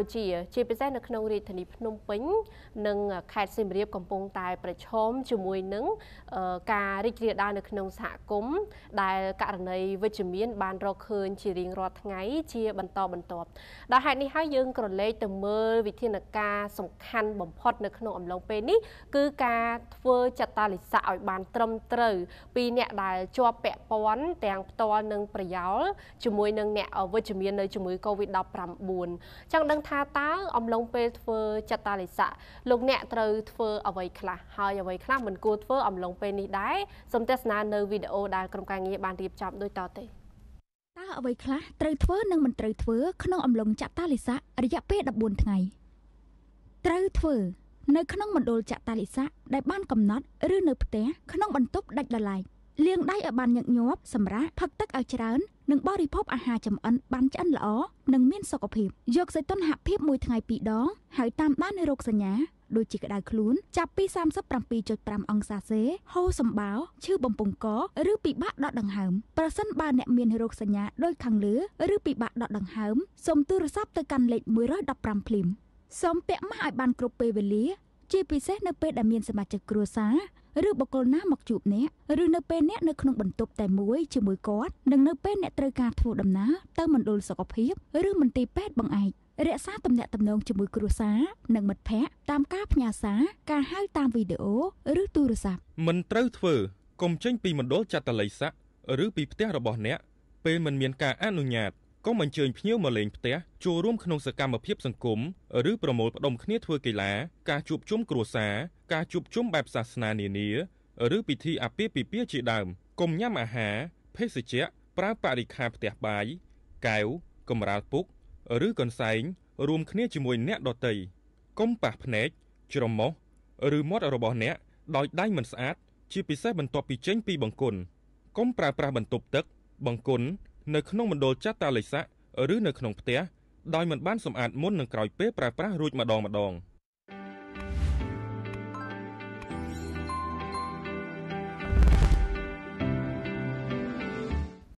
ពុជា ជាពិសេសនៅក្នុងរាជធានីភ្នំពេញ និងខេត្តសៀមរាបកំពុងតែប្រឈមជាមួយនឹងការរីករាលដាលនៅក្នុងសហគមន៍ដែលករណីវិជ្ជមាន បានរកឃើញជារៀងរាល់ថ្ងៃជាបន្តបន្ទាប់ដោយហេតុនេះហើយយើងក្រឡេកទៅមើលវិធានការសំខាន់បំផុតនៅក្នុងអំឡុងពេលនេះគឺការធ្វើចតាលិស័កឲ្យបានត្រឹមត្រូវពីអ្នកដែលជាប់ពាក់ព័ន្ធទាំងផ្ទាល់និងប្រយោលជាមួយនឹងអ្នកវិជ្ជមាននៅជំងឺ Covid-19 ចង់ដឹងថាតើអំឡុងពេលធ្វើចតាលិស័កលោកអ្នកត្រូវធ្វើអ្វីខ្លះហើយអ្វីខ្លះមិនគួរធ្វើអំឡុងពេលនេះដែរសូមទស្សនានៅវីដេអូដែលក្រុមការងារបានរៀបចំដូចតទៅតើអ្វីខ្លះត្រូវធ្វើនិងមិនត្រូវធ្វើក្នុងអំឡុងចតាលិស័ករយៈពេល14ថ្ងៃត្រូវធ្វើនៅក្នុងមណ្ឌលចតាលិស័កដែលបានកំណត់ឬនៅផ្ទះក្នុងបន្ទប់ដាច់ដោយឡែកលាងដៃឲ្យបានញឹកញាប់សម្រាប់ផឹកទឹកឲ្យច្រើន និងបរិភោគអាហារចម្អិនបានឆ្អិនល្អនិងមានសុខភាពយកសីតុណ្ហភាពមួយថ្ងៃពីរដងហើយតាមដាននៅរោគសញ្ញាដូចជាក្តៅខ្លួនចាប់ពី37.5អង្សាសេហូរសម្បោឈឺបំពង់កឬពិបាកដកដង្ហើមប្រសិនបើអ្នកមានរោគសញ្ញាដូចខាងលើឬពិបាកដកដង្ហើមសូមទូរស័ព្ទទៅកាន់លេខ115ភ្លាមសូមពាក់ម៉ាស់ឲ្យបានគ្រប់ពេលវេលាជាពិសេសនៅពេលដែលមានសមាជិកគ្រួសារ ឬបុគ្គលណាមកជួបអ្នកឬនៅពេលអ្នកនៅក្នុងបន្ទប់តែមួយជាមួយគាត់និងនៅពេលអ្នកត្រូវការធ្វើដំណើរទៅមណ្ឌលសុខភាពឬមន្ទីរពេទ្យបង្អែករក្សាទំនាក់ទំនងជាមួយគ្រួសារនិងមិត្តភ័ក្តិតាមការផ្ញើសារការហៅតាមវីដេអូឬទូរស័ព្ទមិនត្រូវធ្វើកុំចេញពីមណ្ឌលចាត់តល័យស័កឬពីផ្ទះរបស់អ្នកពេលមិនមានការអនុញ្ញាតកុំអញ្ជើញភ្ញៀវមកលេងផ្ទះចូលរួមក្នុងសកម្មភាពសង្គមឬប្រមូលផ្ដុំគ្នាធ្វើកីឡាការជួបជុំគ្រួសារ ការជួបជុំបែបសាសនានានាឬពិធីអាពាហ៍ពិពាហ៍ជាដើមកុំញ៉ាំអាហារភេសជ្ជៈប្រើបរិខាផ្ទះបាយកែវកម្រាលពុក ឬកន្សែងរួមគ្នាជាមួយអ្នកដទៃកុំប៉ះភ្នែកច្រមុះឬមាត់របស់អ្នកដោយដៃមិនស្អាត ជាពិសេសបន្ទាប់ពីចេញពីបង្គន់កុំប្រើប្រាស់បន្ទប់ទឹក បង្គន់នៅក្នុងមណ្ឌលចាត់តាលិស័កឬនៅក្នុងផ្ទះដោយមិនបានសម្អាតមុននឹងក្រោយពេលប្រើប្រាស់រួចម្ដងម្ដង។